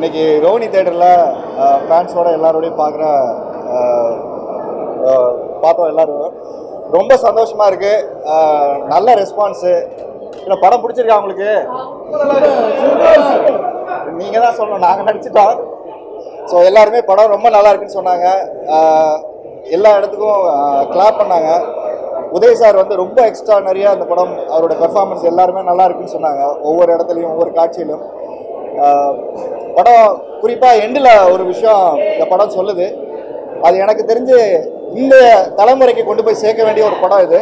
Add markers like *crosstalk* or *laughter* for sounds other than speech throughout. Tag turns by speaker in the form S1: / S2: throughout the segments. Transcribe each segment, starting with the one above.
S1: இன்னைக்கு ரோஹினி தேட்டரில் ஃபேன்ஸோட எல்லாரோடையும் பார்க்குற பார்த்தோம் எல்லாரும். ரொம்ப சந்தோஷமாக இருக்குது நல்ல ரெஸ்பான்ஸு இல்லை படம் பிடிச்சிருக்கா உங்களுக்கு? நீங்கள் தான் சொல்லணும். நாங்கள் நடிச்சிட்டோம். ஸோ எல்லாருமே படம் ரொம்ப நல்லா இருக்குன்னு சொன்னாங்க. எல்லா இடத்துக்கும் கிளாப் பண்ணாங்க. உதய் சார் வந்து ரொம்ப எக்ஸ்ட்ரானரியாக அந்த படம் அவரோட பெர்ஃபார்மன்ஸ் எல்லாருமே நல்லா இருக்குன்னு சொன்னாங்க. ஒவ்வொரு இடத்துலையும் ஒவ்வொரு காட்சியிலும். படம் குறிப்பாக எண்டில் ஒரு விஷயம் இந்த படம் சொல்லுது. அது எனக்கு தெரிஞ்சு இந்த தலைமுறைக்கு கொண்டு போய் சேர்க்க வேண்டிய ஒரு படம் இது.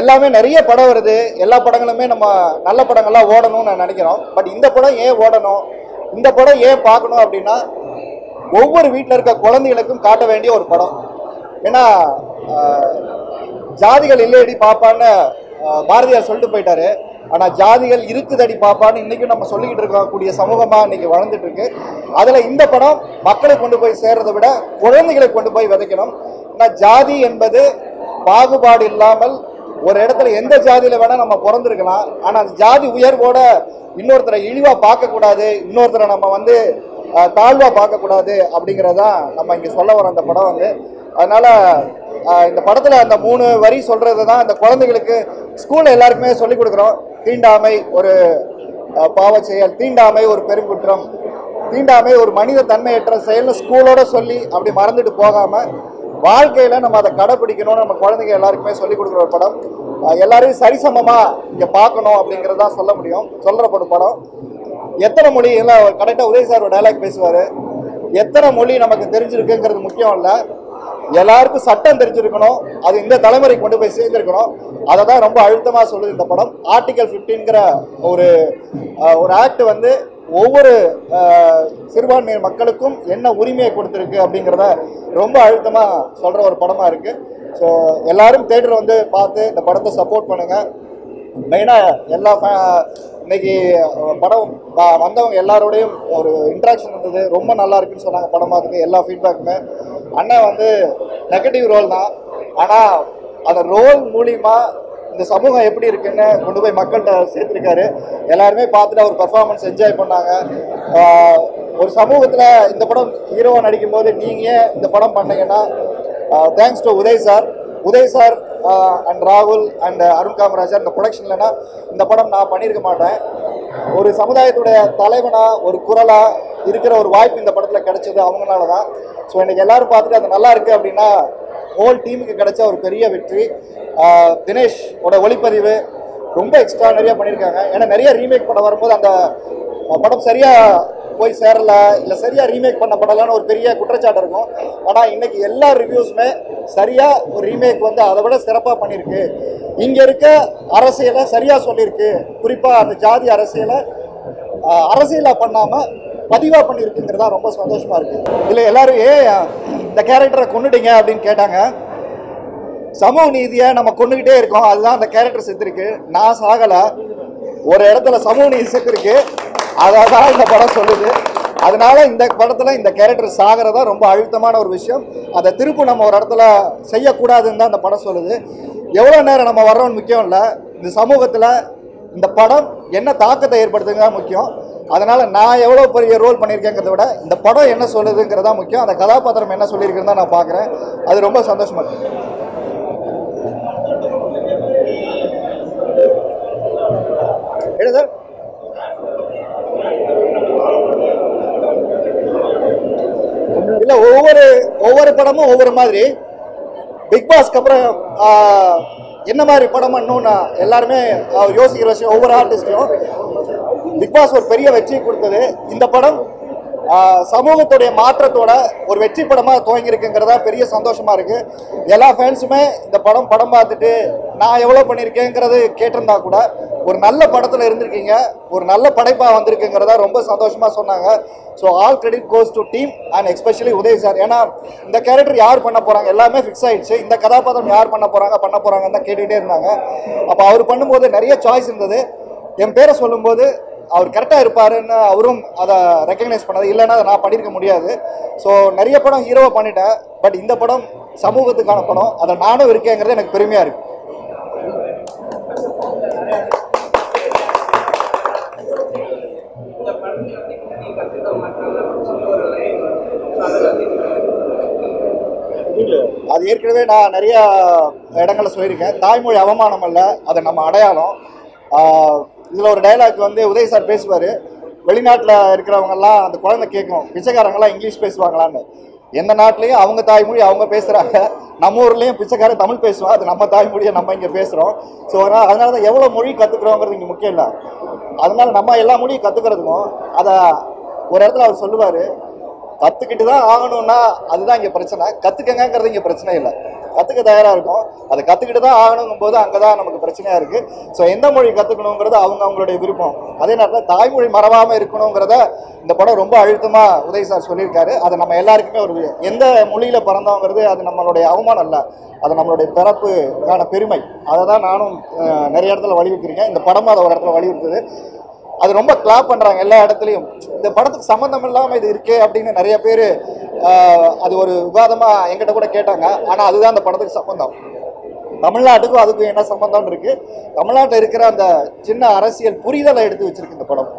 S1: எல்லாமே நிறைய படம் வருது. எல்லா படங்களுமே நம்ம நல்ல படங்கள்லாம் ஓடணும்னு நான் நினைக்கிறோம். பட் இந்த படம் ஏன் ஓடணும்? இந்த படம் ஏன் பார்க்கணும் அப்படின்னா ஒவ்வொரு வீட்டில் இருக்க குழந்தைகளுக்கும் காட்ட வேண்டிய ஒரு படம். ஏன்னா ஜாதிகள் இல்லையடி பாப்பான்னு பாரதியார் சொல்லிட்டு போயிட்டாரு. ஆனால் ஜாதிகள் இருக்குதடி பாப்பான்னு இன்றைக்கும் நம்ம சொல்லிக்கிட்டு இருக்கக்கூடிய சமூகமாக இன்றைக்கி வளர்ந்துட்டு இருக்கு. இந்த படம் மக்களை கொண்டு போய் சேர்றதை விட குழந்தைகளை கொண்டு போய் விதைக்கணும். ஆனால் ஜாதி என்பது பாகுபாடு இல்லாமல் ஒரு இடத்துல எந்த ஜாதியில் வேணால் நம்ம பிறந்திருக்கலாம். ஆனால் அந்த ஜாதி உயர்வோட இன்னொருத்தரை இழிவாக பார்க்கக்கூடாது இன்னொருத்தரை நம்ம வந்து தாழ்வாக பார்க்கக்கூடாது அப்படிங்கிறதான் நம்ம இங்கே சொல்ல வர அந்த படம் வந்து. அதனால் இந்த படத்தில் அந்த மூணு வரி சொல்கிறது தான் அந்த குழந்தைகளுக்கு ஸ்கூலில் எல்லாருக்குமே சொல்லிக் கொடுக்குறோம். தீண்டாமை ஒரு பாவ செயல் தீண்டாமை ஒரு பெருங்குற்றம் தீண்டாமை ஒரு மனித தன்மையற்ற செயல்னு ஸ்கூலோட சொல்லி அப்படி மறந்துட்டு போகாமல் வாழ்க்கையில் நம்ம அதை கடைப்பிடிக்கணும்னு நம்ம குழந்தைங்க எல்லாருக்குமே சொல்லிக் கொடுக்குற ஒரு படம். எல்லாரையும் சரிசமமாக இங்கே பார்க்கணும் அப்படிங்கிறதா சொல்ல முடியும். சொல்ற ஒரு படம். எத்தனை மொழி இல்லை கரெக்டாக உதய் சார் ஒரு டைலாக் பேசுவார். எத்தனை மொழி நமக்கு தெரிஞ்சிருக்குங்கிறது முக்கியம் இல்லை. எல்லாருக்கும் சட்டம் தெரிஞ்சிருக்கணும். அது இந்த தலைமுறைக்கு கொண்டு போய் சேர்ந்திருக்கணும். அதை தான் ரொம்ப அழுத்தமாக சொல்லுது இந்த படம். ஆர்டிகல் ஃபிஃப்டின்கிற ஒரு ஒரு ஆக்ட் வந்து ஒவ்வொரு அஹ், சிறுபான்மையினர் மக்களுக்கும் என்ன உரிமையை கொடுத்துருக்கு அப்படிங்கிறத ரொம்ப அழுத்தமாக சொல்கிற ஒரு படமாக இருக்குது ஸோ எல்லாரும் தேட்டர் வந்து பார்த்து இந்த படத்தை சப்போர்ட் பண்ணுங்கள் மெயினாக எல்லா ஃபே இன்னைக்கு படம் வ- வந்தவங்க எல்லாரோடையும் ஒரு இன்ட்ராக்ஷன் இருந்தது. ரொம்ப நல்லா இருக்குன்னு சொன்னாங்க படம் பார்த்துட்டு எல்லா ஃபீட்பேக்குமே அண்ணன் வந்து நெகட்டிவ் ரோல் தான். ஆனால் அந்த ரோல் மூலிமா இந்த சமூகம் எப்படி இருக்குன்னு கொண்டு போய் மக்கள்கிட்ட சேர்த்துருக்காரு. எல்லாருமே பார்த்துட்டு அவர் பர்ஃபார்மன்ஸ் என்ஜாய் பண்ணாங்க. ஒரு சமூகத்தில் இந்த படம் ஹீரோவாக நடிக்கும்போது நீங்கள் இந்த படம் பண்ணீங்கன்னா thanks to Uday sir. Uday sir and ராகுல் அண்ட் அருண் காமராஜர் இந்த ப்ரொடக்ஷன்லனா இந்த படம் நான் பண்ணியிருக்க மாட்டேன். ஒரு சமுதாயத்துடைய தலைவனாக ஒரு குரலாக இருக்கிற ஒரு வாய்ப்பு இந்த படத்தில் கிடைச்சது அவங்கனால தான் ஸோ இன்றைக்கி எல்லோரும் பார்த்துட்டு அது நல்லா இருக்குது அப்படின்னா ஹோல் டீமுக்கு கிடைச்ச ஒரு பெரிய வெற்றி. தினேஷ் ஓட ஒளிப்பதிவு ரொம்ப எக்ஸ்ட்ரானரியாக பண்ணியிருக்காங்க. ஏன்னா நிறைய ரீமேக் படம் வரும்போது அந்த படம் சரியா போய் சேரல இல்லை சரியா ரீமேக் பண்ண படலான்னு ஒரு பெரிய குற்றச்சாட்டு இருக்கும். ஆனால் இன்னைக்கு எல்லா ரிவ்யூஸுமே சரியா ஒரு ரீமேக் வந்து அதை விட சிறப்பாக பண்ணியிருக்கு. இங்கே இருக்க அரசியலை சரியாக சொல்லியிருக்கு. குறிப்பாக அந்த ஜாதி அரசியலை அரசியலாக பண்ணாமல் பதிவாக பண்ணியிருக்குங்கிறதா ரொம்ப சந்தோஷமாக இருக்குது இதில் எல்லோரும் ஏன் இந்த கேரக்டரை கொண்டுட்டீங்க அப்படின்னு கேட்டாங்க. சமூக நீதியை நம்ம கொண்டுகிட்டே இருக்கோம். அதுதான் அந்த கேரக்டர் செத்துருக்கு நான் சாகலை. ஒரு இடத்துல சமூக நீதி செத்துருக்கு அதை தான் இந்த படம் சொல்லுது. அதனால இந்த படத்தில் இந்த கேரக்டர் சாகிறதா ரொம்ப அழுத்தமான ஒரு விஷயம். அதை திருப்பு நம்ம ஒரு இடத்துல செய்யக்கூடாதுன்னு தான் அந்த படம் சொல்லுது. எவ்வளோ நேரம் நம்ம வர்றோம்னு முக்கியம் இல்லை. இந்த சமூகத்தில் இந்த படம் என்ன தாக்கத்தை ஏற்படுத்துங்க முக்கியம். அதனால நான் எவ்வளோ பெரிய ரோல் பண்ணியிருக்கேங்கிறத விட இந்த படம் என்ன சொல்லுதுங்கிறதா முக்கியம். அந்த கதாபாத்திரம் என்ன சொல்லியிருக்குன்னு தான் நான் பார்க்குறேன். அது ரொம்ப சந்தோஷமா இருக்கு. என்ன சார். இல்ல ஒவ்வொரு ஒவ்வொரு படமும் ஒவ்வொரு மாதிரி. பிக் பாஸ்க்கு அப்புறம் என்ன மாதிரி படம் பண்ணணும்னு எல்லாருமே யோசிக்கிற விஷயம் ஒவ்வொரு ஆர்டிஸ்டையும் பிக் பாஸ் ஒரு பெரிய வெற்றியை கொடுத்தது. இந்த படம் சமூகத்துடைய மாற்றத்தோட ஒரு வெற்றி படமாக துவங்கியிருக்குங்கிறதா பெரிய சந்தோஷமாக இருக்குது எல்லா ஃபேன்ஸுமே இந்த படம் படம் பார்த்துட்டு நான் எவ்வளோ பண்ணியிருக்கேங்கிறது கேட்டிருந்தா கூட ஒரு நல்ல படத்தில் இருந்திருக்கீங்க ஒரு நல்ல படைப்பாக வந்திருக்குங்கிறதா ரொம்ப சந்தோஷமாக சொன்னாங்க. So all credit goes to team and especially Uday sir ஏன்னா இந்த கேரக்டர் யார் பண்ண போகிறாங்க எல்லாமே ஃபிக்ஸ் ஆகிடுச்சு இந்த கதாபாத்திரம் யார் பண்ண போகிறாங்க பண்ண போகிறாங்கன்னு தான் கேட்டுக்கிட்டே இருந்தாங்க. அப்போ அவர் பண்ணும்போது நிறைய சாய்ஸ் இருந்தது. என் பேரை சொல்லும்போது அவர் கரெக்டாக இருப்பாருன்னு அவரும் அதை ரெக்கக்னைஸ் பண்ணது. இல்லைன்னா அதை நான் பண்ணியிருக்க முடியாது. ஸோ நிறைய படம் ஹீரோவை பண்ணிட்டேன். பட் இந்த படம் சமூகத்துக்கான படம். அதை நானும் இருக்கேங்கிறது எனக்கு பெருமையாக
S2: இருக்குது
S1: அது ஏற்கனவே நான் நிறைய இடங்களில் சொல்லியிருக்கேன். தாய்மொழி அவமானம் அல்ல. அதை நம்ம அடையாளம். இதில் ஒரு டைலாக் வந்து உதய் சார் பேசுவார். வெளிநாட்டில் இருக்கிறவங்கெல்லாம் அந்த குழந்தை கேட்கும் பிச்சைக்காரங்களாம் இங்கிலீஷ் பேசுவாங்களான்னு. எந்த நாட்டிலையும் அவங்க தாய்மொழி அவங்க பேசுகிறாங்க நம்ம ஊர்லேயும் பிச்சைக்காரன் தமிழ் பேசுவோம் அது நம்ம தாய்மொழியை நம்ம இங்கே பேசுகிறோம் ஸோ அதனால தான் எவ்வளோ மொழி கற்றுக்குறோங்கிறது இங்கே முக்கியம் இல்லை. அதனால நம்ம எல்லா மொழியும் கற்றுக்கிறதுக்கும் அதை ஒரு இடத்துல அவர் சொல்லுவார். கற்றுக்கிட்டு தான் ஆகணும்னா அதுதான் இங்கே பிரச்சனை. கற்றுக்கங்கிறது இங்கே பிரச்சனை இல்லை. கற்றுக்க தயாராக இருக்கும். அதை கற்றுக்கிட்டு தான் ஆகணுங்கும் போது அங்கதான் நமக்கு பிரச்சனையாக இருக்குது ஸோ எந்த மொழி கற்றுக்கணுங்கிறது அவங்க அவங்களுடைய விருப்பம். அதே நேரத்தில் தாய்மொழி மறவாமல் இருக்கணுங்கிறத இந்த படம் ரொம்ப அழுத்தமாக உதய் சார் சொல்லியிருக்காரு. அதை நம்ம எல்லாருக்குமே ஒரு எந்த மொழியில் பிறந்தோங்கிறது அது நம்மளுடைய அவமானம் இல்லை. அது நம்மளுடைய பிறப்புக்கான பெருமை. அதை தான் நானும் நிறைய இடத்துல வலியுறுத்திருக்கேன் இந்த படமும் அதை ஒரு இடத்துல வலியுறுத்துது. அது ரொம்ப கிளாப் பண்ணுறாங்க எல்லா இடத்துலையும். இந்த படத்துக்கு சம்மந்தம் இல்லாமல் இது இருக்கே அப்படின்னு நிறைய பேர் அது ஒரு விவாதமாக எங்கிட்ட கூட கேட்டாங்க. ஆனால் அதுதான் அந்த படத்துக்கு சம்மந்தம் தமிழ்நாட்டுக்கும் அதுக்கும் என்ன சம்மந்தம்னு இருக்குது தமிழ்நாட்டில் இருக்கிற அந்த சின்ன அரசியல் புரிதலை எடுத்து வச்சிருக்கு இந்த படம்.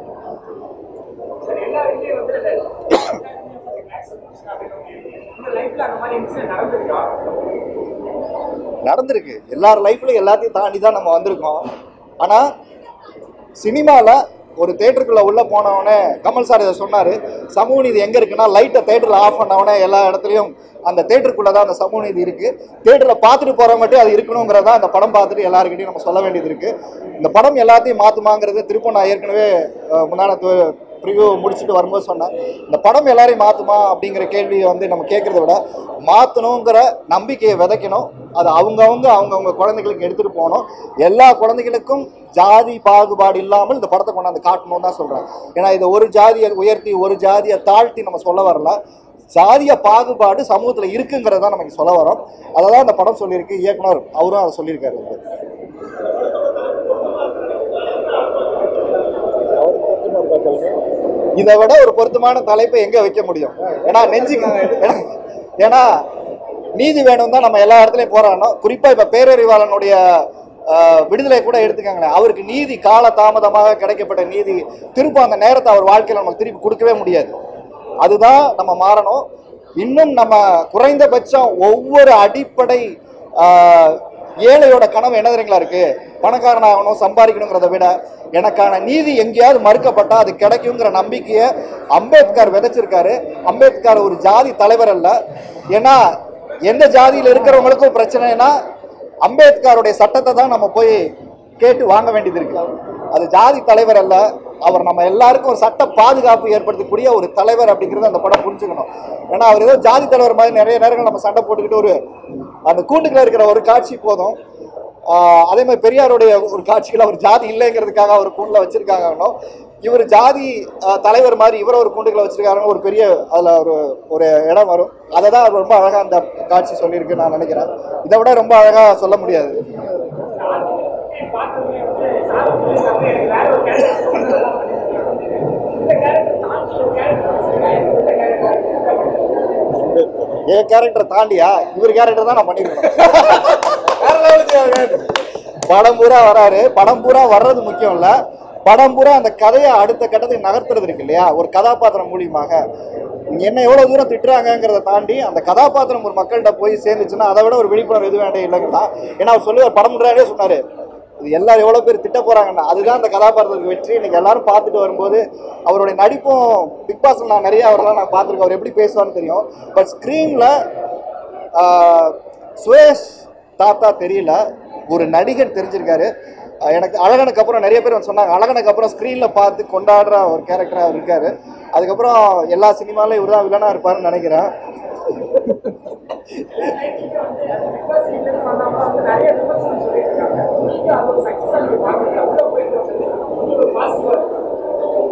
S1: நடந்திருக்கு. எல்லார் லைஃப்லையும் எல்லாத்தையும் தாண்டி தான் நம்ம வந்திருக்கோம். ஆனா சினிமால ஒரு தேட்டருக்குள்ளே உள்ளே போனவனே கமல் சார் இதை சொன்னார் சமூக நீதி எங்கே இருக்குன்னா லைட்டை தேட்டரில் ஆஃப் பண்ணவனே எல்லா இடத்துலையும் அந்த தேட்டருக்குள்ளே தான் அந்த சமூக நீதி இருக்குது தேட்டரில் பார்த்துட்டு போகிற மட்டும் அது இருக்கணுங்கிறதா அந்த படம் பார்த்துட்டு எல்லாருக்கிட்டையும் நம்ம சொல்ல வேண்டியது இருக்குது இந்த படம் எல்லாத்தையும் மாற்றுமாங்கிறது திரும்ப நான் ஏற்கனவே முன்னாடி ப்ரிவியூ முடிச்சுட்டு வரும்போது சொன்னேன் இந்த படம் எல்லாரையும் மாற்றுமா அப்படிங்கிற கேள்வியை வந்து நம்ம கேட்குறத விட மாற்றணுங்கிற நம்பிக்கையை விதைக்கணும். அது அவங்கவுங்க அவங்கவுங்க குழந்தைகளுக்கு எடுத்துகிட்டு போகணும். எல்லா குழந்தைகளுக்கும் ஜாதி பாகுபாடு இல்லாமல் இந்த படத்தை கொண்டாந்து காட்டணும்னு தான் சொல்கிறேன் ஏன்னா இதை ஒரு ஜாதியை உயர்த்தி ஒரு ஜாதியை தாழ்த்தி நம்ம சொல்ல வரல. ஜாதிய பாகுபாடு சமூகத்தில் இருக்குங்கிறதான் நமக்கு சொல்ல வரோம். அதை தான் இந்த படம் சொல்லியிருக்கு. இயக்குனர் அவரும் அதை சொல்லியிருக்காரு வந்து. இதை விட ஒரு பொருத்தமான தலைப்பை எங்க வைக்க முடியும்? ஏன்னா நெஞ்சுக்கு ஏன்னா- நீதி வேணும் தான் நம்ம எல்லா இடத்துலயும் போராடணும் குறிப்பா இப்ப பேரறிவாளனுடைய விடுதலை கூட எடுத்துக்காங்களேன். அவருக்கு நீதி கால தாமதமாக கிடைக்கப்பட்ட நீதி திரும்ப அந்த நேரத்தை அவர் வாழ்க்கையில் நமக்கு திருப்பி கொடுக்கவே முடியாது. அதுதான் நம்ம மாறணும். இன்னும் நம்ம குறைந்தபட்சம் ஒவ்வொரு அடிப்படை ஏழையோட கனவு என்ன தெரியுங்களா இருக்கு? பணக்காரன் ஆகணும் சம்பாதிக்கணுங்கிறத விட எனக்கான நீதி எங்கேயாவது மறுக்கப்பட்டா அது கிடைக்குங்கிற நம்பிக்கையை அம்பேத்கர் விதைச்சிருக்காரு. அம்பேத்கர் ஒரு ஜாதி தலைவர் அல்ல. ஏன்னா எந்த ஜாதியில் இருக்கிறவங்களுக்கும் பிரச்சனைனா அம்பேத்கருடைய சட்டத்தை தான் நம்ம போய் கேட்டு வாங்க வேண்டியது இருக்கு. அது ஜாதி தலைவர் அல்ல. அவர் நம்ம எல்லாருக்கும் ஒரு சட்ட பாதுகாப்பு ஏற்படுத்தக்கூடிய ஒரு தலைவர் அப்படிங்கிறது அந்த படம் புரிஞ்சுக்கணும். ஏன்னா அவர் ஏதோ ஜாதி தலைவர் மாதிரி நிறைய நேரங்கள் நம்ம சண்டை போட்டுக்கிட்டு ஒரு அந்த கூண்டுக்குள்ள இருக்கிற ஒரு காட்சி போதும். அதே மாதிரி பெரியாருடைய ஒரு காட்சிகள் அவர் ஜாதி இல்லைங்கிறதுக்காக அவர் கூண்டில் வச்சிருக்காங்க இவர் ஜாதி தலைவர் மாதிரி இவரை ஒரு கூண்டுகளை வச்சிருக்காங்க ஒரு பெரிய அதில் ஒரு ஒரு இடம் வரும். அதை தான் அவர் ரொம்ப அழகாக அந்த காட்சி சொல்லியிருக்கு நான் நினைக்கிறேன். இதை விட ரொம்ப அழகாக சொல்ல முடியாது. என் கேரக்டர் தாண்டியா? இவர் கேரக்டர் தான் நான் பண்ணிருக்கேன் படம் பூரா வராரு. படம் பூரா வர்றது முக்கியம் இல்ல. படம் பூரா அந்த கதையை அடுத்த கட்டத்தை நகர்த்துறது இருக்கு இல்லையா? ஒரு கதாபாத்திரம் மூலியமாக. என்ன எவ்வளவு தூரம் திட்டுறாங்கங்கிறத தாண்டி அந்த கதாபாத்திரம் ஒரு மக்கள்கிட்ட போய் சேர்ந்துச்சுன்னா அதை விட ஒரு விழிப்புணர்வு எது வேண்டிய இல்லைங்களா ஏன்னா அவர் சொல்லி ஒரு படம் முன்னாடியே சொன்னாரு. இது எல்லாரும் எவ்வளோ பேர் திட்ட போகிறாங்கன்னா அதுதான் அந்த கதாபாத்திரத்துக்கு வெற்றி. இன்னைக்கு எல்லாரும் பார்த்துட்டு வரும்போது அவருடைய நடிப்பும் பிக் பாஸ் நான் நிறைய அவரெல்லாம் நான் பார்த்துருக்கேன். அவர் எப்படி பேசுவான்னு தெரியும். பட் ஸ்க்ரீனில் சுரேஷ் தாத்தா தெரியல. ஒரு நடிகர் தெரிஞ்சிருக்காரு. எனக்கு அழகனுக்கு அப்புறம் நிறைய பேர் வந்து சொன்னாங்க. அழகனுக்கு அப்புறம் ஸ்க்ரீனில் பார்த்து கொண்டாடுற ஒரு கேரக்டராக அவர் இருக்காரு. அதுக்கப்புறம் எல்லா சினிமாலையும் இவர் தான் வில்லனாக இருப்பாருன்னு நினைக்கிறேன். *laughs*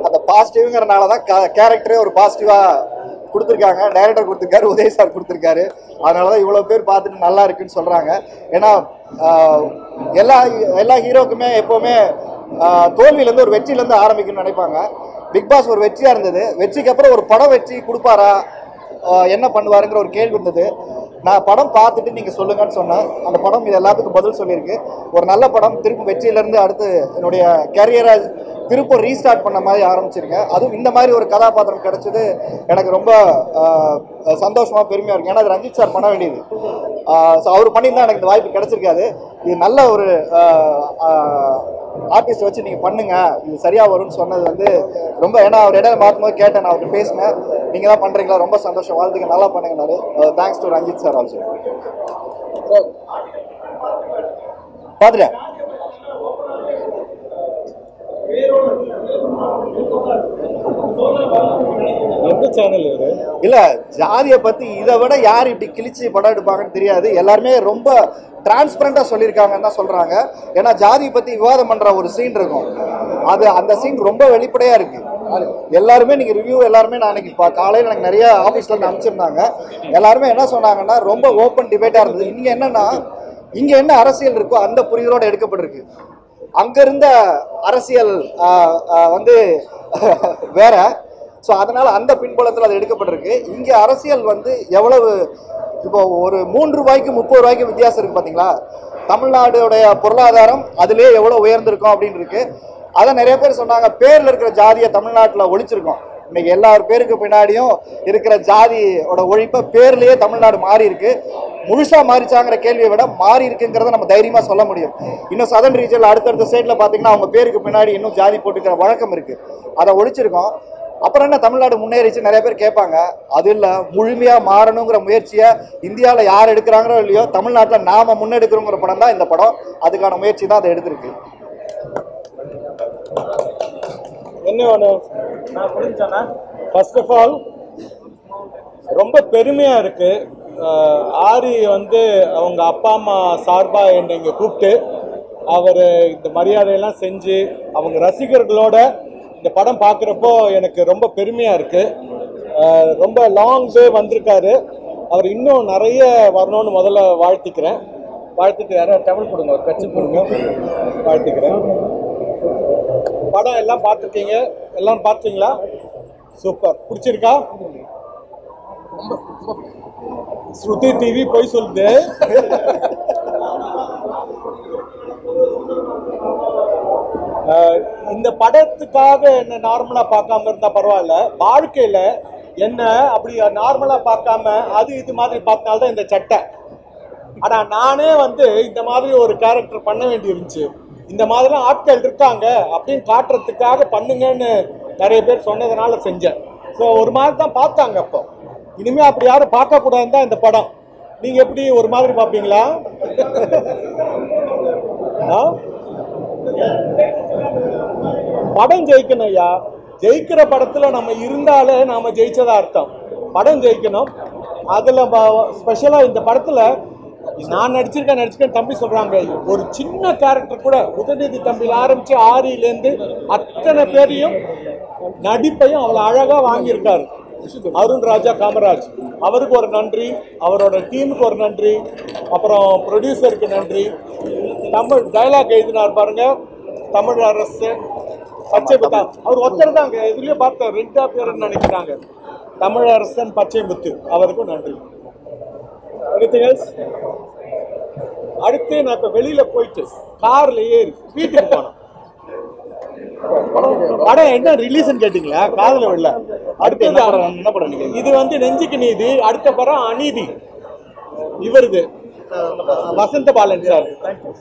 S1: அந்த பாசிட்டிவ்ங்கிறனால தான் கேரக்டரே ஒரு பாசிட்டிவாக கொடுத்துருக்காங்க. டைரக்டர் கொடுத்துருக்காரு உதய் சார் கொடுத்துருக்காரு. அதனால தான் இவ்வளோ பேர் பார்த்துட்டு நல்லா இருக்குன்னு சொல்கிறாங்க ஏன்னா எல்லா எல்லா ஹீரோக்குமே எப்போவுமே தோல்வியிலேருந்து ஒரு வெற்றியிலேருந்து ஆரம்பிக்கணும்னு நினைப்பாங்க. பிக் பாஸ் ஒரு வெற்றியாக இருந்தது. வெற்றிக்கு அப்புறம் ஒரு படம் வெற்றி கொடுப்பாரா? என்ன பண்ணுவாருங்கிற ஒரு கேள்வி இருந்தது. நான் படம் பார்த்துட்டு நீங்கள் சொல்லுங்கன்னு சொன்னேன். அந்த படம் இது எல்லாத்துக்கும் பதில் சொல்லியிருக்கு. ஒரு நல்ல படம் திரும்ப வெற்றியிலேருந்து அடுத்து என்னுடைய கேரியரை திரும்ப ரீஸ்டார்ட் பண்ண மாதிரி ஆரம்பிச்சிருக்கேன் அதுவும் இந்த மாதிரி ஒரு கதாபாத்திரம் கிடைச்சது எனக்கு ரொம்ப சந்தோஷமாக பெருமையாக இருக்கு. ஏன்னா அது ரஞ்சித் சார் பண்ண வேண்டியது. ஸோ அவர் பண்ணியிருந்தா எனக்கு இந்த வாய்ப்பு கிடைச்சிருக்காது. இது நல்ல ஒரு ஆர்டிஸ்ட் வச்சு நீங்கள் பண்ணுங்க. இது சரியாக வரும்னு சொன்னது வந்து ரொம்ப ஏன்னா அவர் இடையில பார்க்கும்போது கேட்டேன் நான் அவர்கிட்ட பேசினேன். நீங்கள் தான் பண்ணுறீங்களா ரொம்ப சந்தோஷம். வாழ்த்துக்கு நல்லா பண்ணுங்கனாரு thanks to Ranjith sir also பார்த்துட்டேன்
S2: எந்த சேனல் இது?
S1: இல்ல ஜாதியை பத்தி இதை விட யார் இப்படி கிழிச்சு படம் எடுப்பாங்கன்னு தெரியாது. எல்லாருமே ரொம்ப டிரான்ஸ்பரண்டா சொல்லியிருக்காங்கன்னு தான் சொல்றாங்க. ஏன்னா ஜாதியை பத்தி விவாதம் பண்ற ஒரு சீன் இருக்கும். அது அந்த சீன் ரொம்ப வெளிப்படையா இருக்கு. எல்லாருமே நீங்கள் ரிவ்யூ எல்லாருமே நான் இன்னைக்கு காலையில் எனக்கு நிறைய ஆஃபீஸில் அனுப்பிச்சிருந்தாங்க. எல்லாருமே என்ன சொன்னாங்கன்னா ரொம்ப ஓப்பன் டிபேட்டாக இருந்தது. இங்கே என்னன்னா இங்கே என்ன அரசியல் இருக்கோ அந்த புரிதலோடு எடுக்கப்பட்டிருக்கு. அங்கே இருந்த அரசியல் வந்து *laughs* வேற ஸோ அதனால் அந்த பின்புலத்தில் அது எடுக்கப்பட்டிருக்கு. இங்கே அரசியல் வந்து எவ்வளவு இப்போ ஒரு மூன்று ரூபாய்க்கு முப்பது ரூபாய்க்கு வித்தியாசம் இருக்கு பார்த்தீங்களா தமிழ்நாடுடைய பொருளாதாரம் அதிலே எவ்வளோ உயர்ந்திருக்கும் அப்படின்னு இருக்கு அதை நிறைய பேர் சொன்னாங்க பேரில் இருக்கிற ஜாதியை தமிழ்நாட்டில் ஒழிச்சிருக்கோம். இன்னைக்கு எல்லார் பேருக்கு பின்னாடியும் இருக்கிற ஜாதியோட ஒழிப்பை பேர்லேயே தமிழ்நாடு மாறி இருக்கு முழுசாக மாறிச்சாங்கிற கேள்வியை விட மாறி இருக்குங்கிறத நம்ம தைரியமாக சொல்ல முடியும். இன்னும் சதன் ரீஜனில் அடுத்தடுத்த ஸ்டேட்டில் பார்த்தீங்கன்னா அவங்க பேருக்கு பின்னாடி இன்னும் ஜாதி போட்டுக்கிற வழக்கம் இருக்குது அதை ஒழிச்சிருக்கோம். அப்புறம் என்ன தமிழ்நாடு முன்னேறிச்சு நிறைய பேர் கேட்பாங்க. அது இல்லை முழுமையாக மாறணுங்கிற முயற்சியை இந்தியாவில் யார் எடுக்கிறாங்களோ இல்லையோ தமிழ்நாட்டில் நாம முன்னெடுக்கிறோங்கிற படம் தான் இந்த படம். அதுக்கான முயற்சி தான் அதை எடுத்திருக்கு.
S2: என்ன ஒன்று நான் புரிஞ்சேன்னா ஃபர்ஸ்ட் ஆஃப் ஆல் ரொம்ப பெருமையாக இருக்கு. ஆரி வந்து அவங்க அப்பா அம்மா சார்பாக என்னை இங்கே கூப்பிட்டு அவர் இந்த மரியாதையெல்லாம் செஞ்சு அவங்க ரசிகர்களோட இந்த படம் பார்க்குறப்போ எனக்கு ரொம்ப பெருமையாக இருக்குது ரொம்ப லாங் வே வந்திருக்காரு. அவர் இன்னும் நிறைய வரணும்னு முதல்ல வாழ்த்திக்கிறேன். வாழ்த்துட்டு யாராவது டவல் கொடுங்க ஒரு கட்சி கொடுங்க. வாழ்த்துக்கிறேன். படம் எல்லாம் பார்த்துருக்கீங்க? எல்லாம் பார்த்தீங்களா சூப்பர். பிடிச்சிருக்கா? ஸ்ருதி டிவி போய் சொல்லுது. இந்த படத்துக்காக என்ன நார்மலா பார்க்காம இருந்தா பரவாயில்ல. வாழ்க்கையில என்ன அப்படி நார்மலா பார்க்காம அது இது மாதிரி பார்த்தால்தான் இந்த சட்டை. ஆனா நானே வந்து இந்த மாதிரி ஒரு கேரக்டர் பண்ண வேண்டி இருந்துச்சு இந்த மாதிரிலாம் ஆட்கள் இருக்காங்க அப்படின்னு காட்டுறதுக்காக பண்ணுங்கன்னு நிறைய பேர் சொன்னதுனால செஞ்சேன். ஸோ ஒரு மாதிரி தான் பார்த்தாங்க அப்போ. இனிமே அப்படி யாரும் பார்க்க தான் இந்த படம். நீங்க எப்படி ஒரு மாதிரி பார்ப்பீங்களா? ஆ? படம் ஜெயிக்கணும் ஐயா. ஜெயிக்கிற படத்துல நம்ம இருந்தாலே நாம ஜெயிச்சதா அர்த்தம். படம் ஜெயிக்கணும். அதுல ஸ்பெஷலா இந்த படத்துல நான் நடிச்சிருக்கேன் நடிச்சிருக்கேன் தம்பி சொல்றாங்க. ஒரு சின்ன கேரக்டர் கூட உதயநிதி தம்பியில் ஆரம்பிச்சு ஆரியிலேருந்து அத்தனை பேரையும் நடிப்பையும் அவ்வளோ அழகாக வாங்கியிருக்காரு. அருண் ராஜா காமராஜ். அவருக்கு ஒரு நன்றி. அவரோட டீமுக்கு ஒரு நன்றி. அப்புறம் ப்ரொடியூசருக்கு நன்றி. தமிழ் டைலாக் எழுதினார் பாருங்க. தமிழ் அரசு. பச்சை முத்தா. அவர் ஒருத்தர் தாங்க. இதுலயே பார்த்தேன் ரெண்டா பேர் நினைக்கிறாங்க. தமிழ் அரசன் பச்சை முத்து. அவருக்கும் நன்றி. Anything else? அடுத்து நான் இப்ப வெளியில போயிட்டு கார்ல ஏறி வீட்டுக்கு போனோம் படம் என்ன ரிலீஸ்னு கேட்டீங்களா? காதல விடல அடுத்து என்ன படம்? இது வந்து நெஞ்சுக்கு நீதி அடுத்த படம் அநீதி. இவருது. வசந்த பாலன் சார். தேங்க்யூ